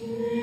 Jesus.